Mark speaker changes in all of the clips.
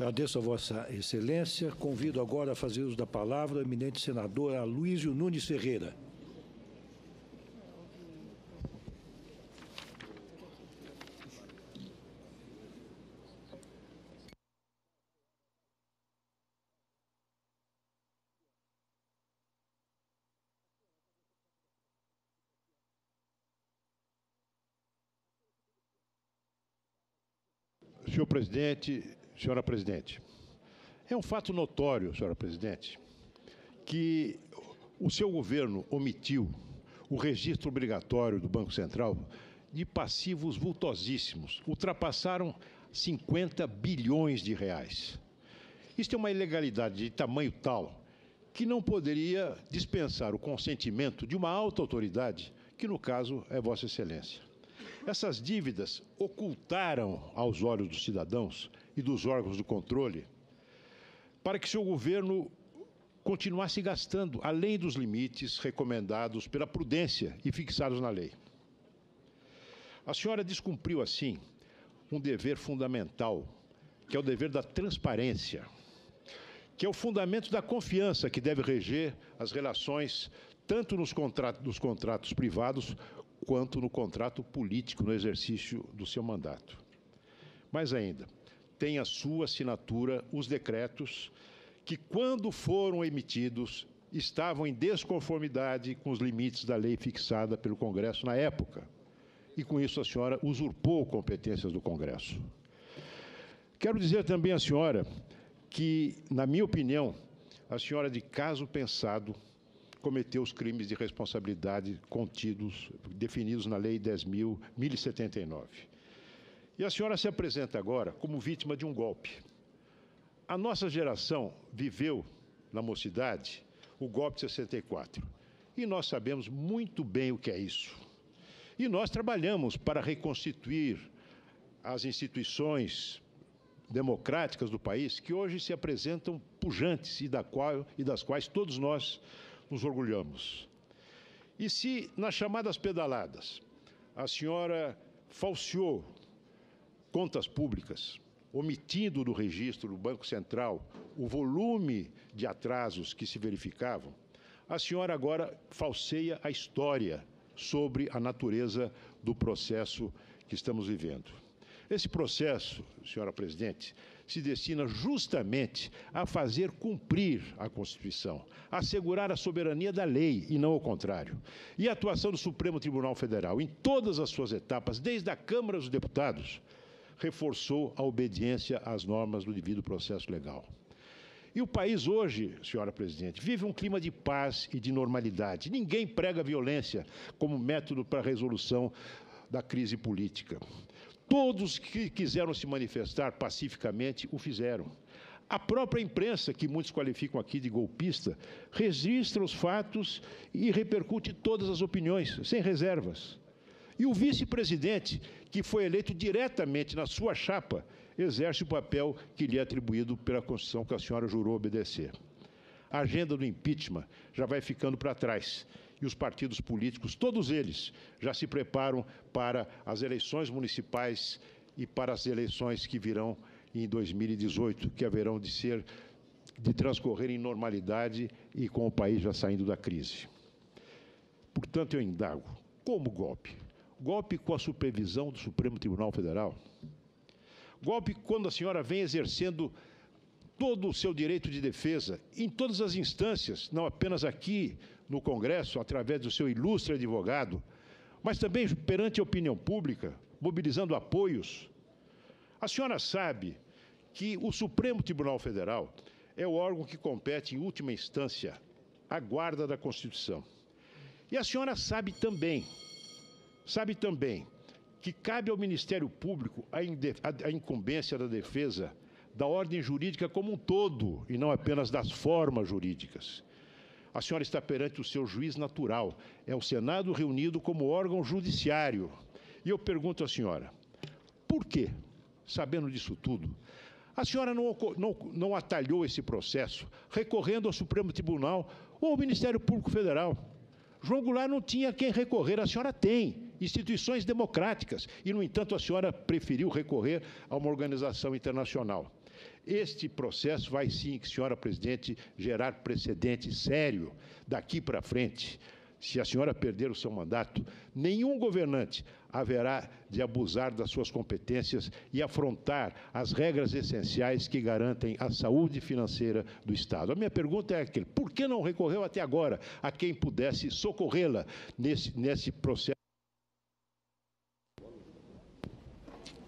Speaker 1: Agradeço a Vossa Excelência. Convido agora a fazer uso da palavra o eminente senador Aloysio Nunes Ferreira.
Speaker 2: Senhor presidente, senhora presidente, é um fato notório, senhora presidente, que o seu governo omitiu o registro obrigatório do Banco Central de passivos vultosíssimos, ultrapassaram 50 bilhões de reais. Isto é uma ilegalidade de tamanho tal que não poderia dispensar o consentimento de uma alta autoridade, que no caso é Vossa Excelência. Essas dívidas ocultaram aos olhos dos cidadãos e dos órgãos do controle para que seu governo continuasse gastando além dos limites recomendados pela prudência e fixados na lei. A senhora descumpriu, assim, um dever fundamental, que é o dever da transparência, que é o fundamento da confiança que deve reger as relações tanto nos contratos, nos contratos privados quanto no contrato político no exercício do seu mandato. Mais ainda, tem a sua assinatura os decretos que, quando foram emitidos, estavam em desconformidade com os limites da lei fixada pelo Congresso na época. E com isso a senhora usurpou competências do Congresso. Quero dizer também à senhora que, na minha opinião, a senhora, de caso pensado, cometeu os crimes de responsabilidade contidos, definidos na Lei 10.079. E a senhora se apresenta agora como vítima de um golpe. A nossa geração viveu, na mocidade, o golpe de 64. E nós sabemos muito bem o que é isso. E nós trabalhamos para reconstituir as instituições democráticas do país que hoje se apresentam pujantes e, da qual, e das quais todos nós nos orgulhamos. E se nas chamadas pedaladas a senhora falseou contas públicas, omitindo do registro do Banco Central o volume de atrasos que se verificavam, a senhora agora falseia a história sobre a natureza do processo que estamos vivendo. Esse processo, senhora presidente, se destina justamente a fazer cumprir a Constituição, assegurar a soberania da lei e não o contrário. E a atuação do Supremo Tribunal Federal, em todas as suas etapas, desde a Câmara dos Deputados, reforçou a obediência às normas do devido processo legal. E o país hoje, senhora presidente, vive um clima de paz e de normalidade. Ninguém prega violência como método para a resolução da crise política. Todos que quiseram se manifestar pacificamente o fizeram. A própria imprensa, que muitos qualificam aqui de golpista, registra os fatos e repercute todas as opiniões, sem reservas. E o vice-presidente, que foi eleito diretamente na sua chapa, exerce o papel que lhe é atribuído pela Constituição que a senhora jurou obedecer. A agenda do impeachment já vai ficando para trás e os partidos políticos, todos eles, já se preparam para as eleições municipais e para as eleições que virão em 2018, que haverão de ser de transcorrer em normalidade e com o país já saindo da crise. Portanto, eu indago, como golpe? Golpe com a supervisão do Supremo Tribunal Federal? Golpe quando a senhora vem exercendo todo o seu direito de defesa em todas as instâncias, não apenas aqui no Congresso, através do seu ilustre advogado, mas também perante a opinião pública, mobilizando apoios. A senhora sabe que o Supremo Tribunal Federal é o órgão que compete, em última instância, à guarda da Constituição. E a senhora sabe também, sabe também, que cabe ao Ministério Público a, incumbência da defesa da ordem jurídica como um todo, e não apenas das formas jurídicas. A senhora está perante o seu juiz natural. É o Senado reunido como órgão judiciário. E eu pergunto à senhora, por quê, sabendo disso tudo, a senhora não, não, não atalhou esse processo recorrendo ao Supremo Tribunal ou ao Ministério Público Federal? João Goulart não tinha quem recorrer, a senhora tem instituições democráticas e, no entanto, a senhora preferiu recorrer a uma organização internacional. Este processo vai sim, senhora presidente, gerar precedente sério daqui para frente. Se a senhora perder o seu mandato, nenhum governante haverá de abusar das suas competências e afrontar as regras essenciais que garantem a saúde financeira do Estado. A minha pergunta é aquele: por que não recorreu até agora a quem pudesse socorrê-la nesse, nesse processo?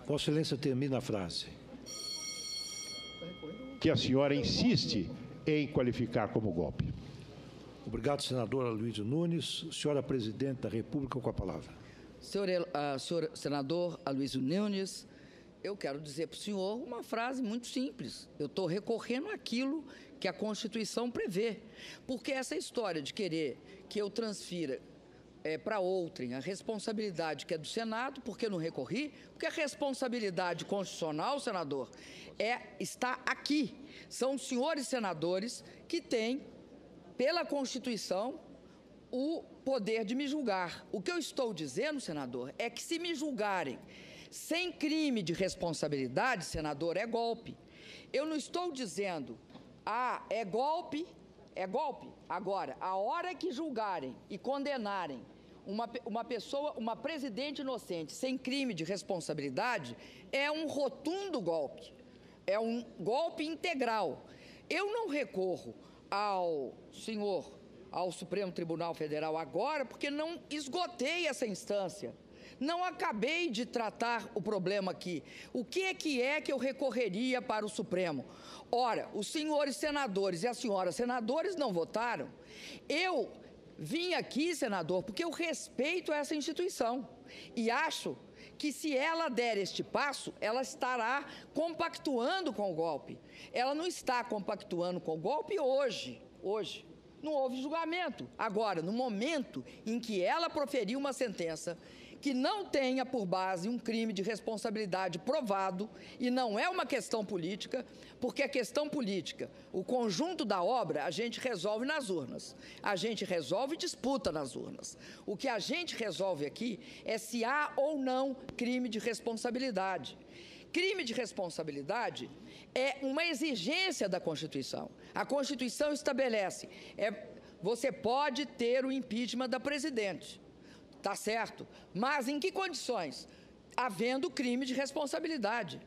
Speaker 1: Vossa Excelência termina a frase.
Speaker 2: Que a senhora insiste em qualificar como golpe.
Speaker 1: Obrigado, senadora Luiz Nunes. Senhora Presidente da República, com a palavra.
Speaker 3: Senhor, uh, senhor senador Aloysio Nunes, eu quero dizer para o senhor uma frase muito simples. Eu estou recorrendo àquilo que a Constituição prevê. Porque essa história de querer que eu transfira é, para outrem a responsabilidade que é do Senado, porque não recorri, porque a responsabilidade constitucional, senador, é, está aqui. São os senhores senadores que têm, pela Constituição, o poder de me julgar. O que eu estou dizendo, senador, é que se me julgarem sem crime de responsabilidade, senador, é golpe. Eu não estou dizendo, ah, é golpe, é golpe. Agora, a hora que julgarem e condenarem uma, uma pessoa, uma presidente inocente sem crime de responsabilidade, é um rotundo golpe. É um golpe integral. Eu não recorro ao senhor ao Supremo Tribunal Federal agora, porque não esgotei essa instância. Não acabei de tratar o problema aqui. O que é que é que eu recorreria para o Supremo? Ora, os senhores senadores e as senhoras senadores não votaram. Eu vim aqui, senador, porque eu respeito essa instituição e acho que se ela der este passo, ela estará compactuando com o golpe. Ela não está compactuando com o golpe hoje, hoje não houve julgamento. Agora, no momento em que ela proferiu uma sentença que não tenha por base um crime de responsabilidade provado, e não é uma questão política, porque a questão política, o conjunto da obra, a gente resolve nas urnas. A gente resolve disputa nas urnas. O que a gente resolve aqui é se há ou não crime de responsabilidade. Crime de responsabilidade é uma exigência da Constituição. A Constituição estabelece, é, você pode ter o impeachment da presidente, tá certo? Mas em que condições? Havendo crime de responsabilidade.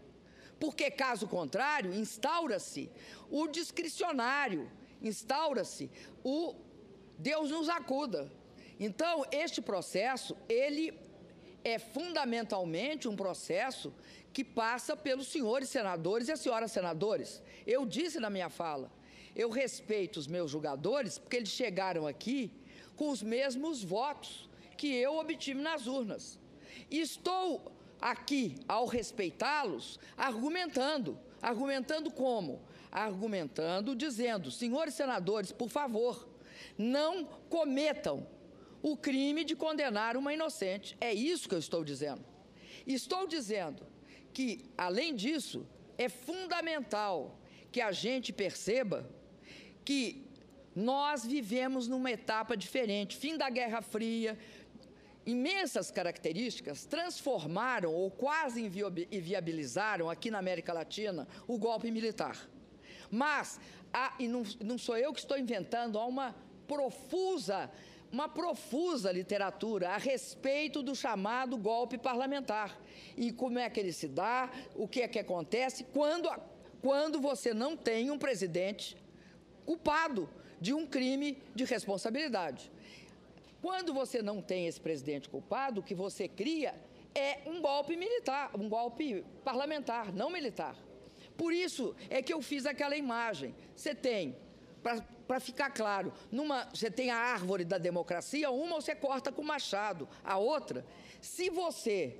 Speaker 3: Porque, caso contrário, instaura-se o discricionário, instaura-se o Deus nos acuda. Então, este processo, ele é fundamentalmente um processo que passa pelos senhores senadores e as senhoras senadores. Eu disse na minha fala, eu respeito os meus julgadores porque eles chegaram aqui com os mesmos votos que eu obtive nas urnas. Estou aqui, ao respeitá-los, argumentando. Argumentando como? Argumentando, dizendo, senhores senadores, por favor, não cometam o crime de condenar uma inocente. É isso que eu estou dizendo. Estou dizendo que, além disso, é fundamental que a gente perceba que nós vivemos numa etapa diferente. Fim da Guerra Fria, imensas características transformaram ou quase inviabilizaram aqui na América Latina o golpe militar. Mas, há, e não, não sou eu que estou inventando, há uma profusa uma profusa literatura a respeito do chamado golpe parlamentar e como é que ele se dá, o que é que acontece quando, quando você não tem um presidente culpado de um crime de responsabilidade. Quando você não tem esse presidente culpado, o que você cria é um golpe militar, um golpe parlamentar, não militar. Por isso é que eu fiz aquela imagem. Você tem para ficar claro, numa, você tem a árvore da democracia, uma você corta com machado, a outra, se você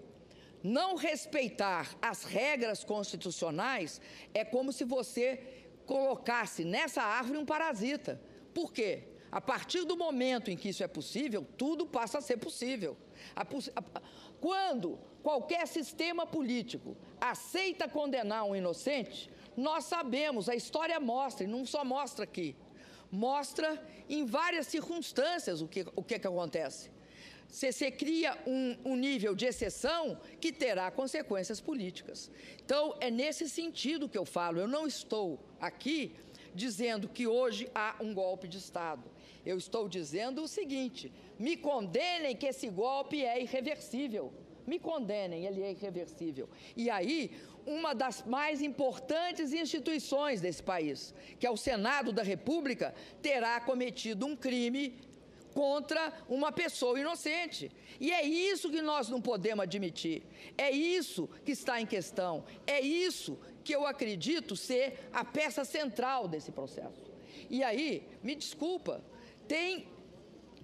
Speaker 3: não respeitar as regras constitucionais, é como se você colocasse nessa árvore um parasita. Por quê? A partir do momento em que isso é possível, tudo passa a ser possível. Quando qualquer sistema político aceita condenar um inocente, nós sabemos, a história mostra, e não só mostra aqui, mostra em várias circunstâncias o que, o que, que acontece. você cria um, um, nível de exceção que terá consequências políticas. Então, é nesse sentido que eu falo. Eu não estou aqui dizendo que hoje há um golpe de Estado. Eu estou dizendo o seguinte: me condenem que esse golpe é irreversível. Me condenem, ele é irreversível. E aí, uma das mais importantes instituições desse país, que é o Senado da República, terá cometido um crime contra uma pessoa inocente. E é isso que nós não podemos admitir. É isso que está em questão. É isso que eu acredito ser a peça central desse processo. E aí, me desculpa, tem,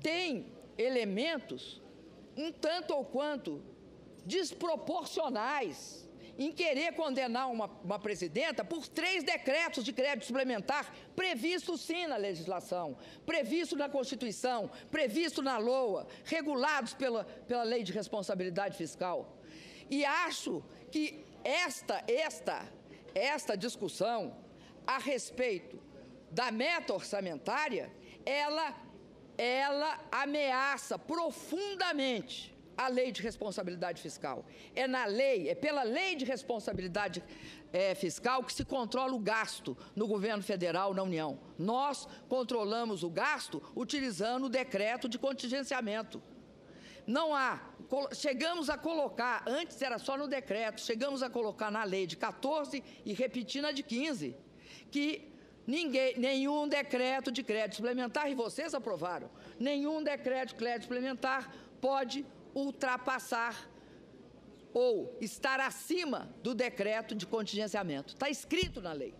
Speaker 3: tem elementos um tanto ou quanto desproporcionais em querer condenar uma, uma presidenta por três decretos de crédito suplementar, previsto sim na legislação, previsto na Constituição, previsto na LOA, regulados pela, pela Lei de Responsabilidade Fiscal. E acho que esta, esta, esta discussão a respeito da meta orçamentária, ela, ela ameaça profundamente a lei de responsabilidade fiscal. É na lei, é pela lei de responsabilidade é, fiscal que se controla o gasto no governo federal, na União. Nós controlamos o gasto utilizando o decreto de contingenciamento. Não há. Chegamos a colocar, antes era só no decreto, chegamos a colocar na lei de 14 e repetir na de 15, que ninguém, nenhum decreto de crédito suplementar, e vocês aprovaram, nenhum decreto de crédito suplementar pode ultrapassar ou estar acima do decreto de contingenciamento. Está escrito na lei.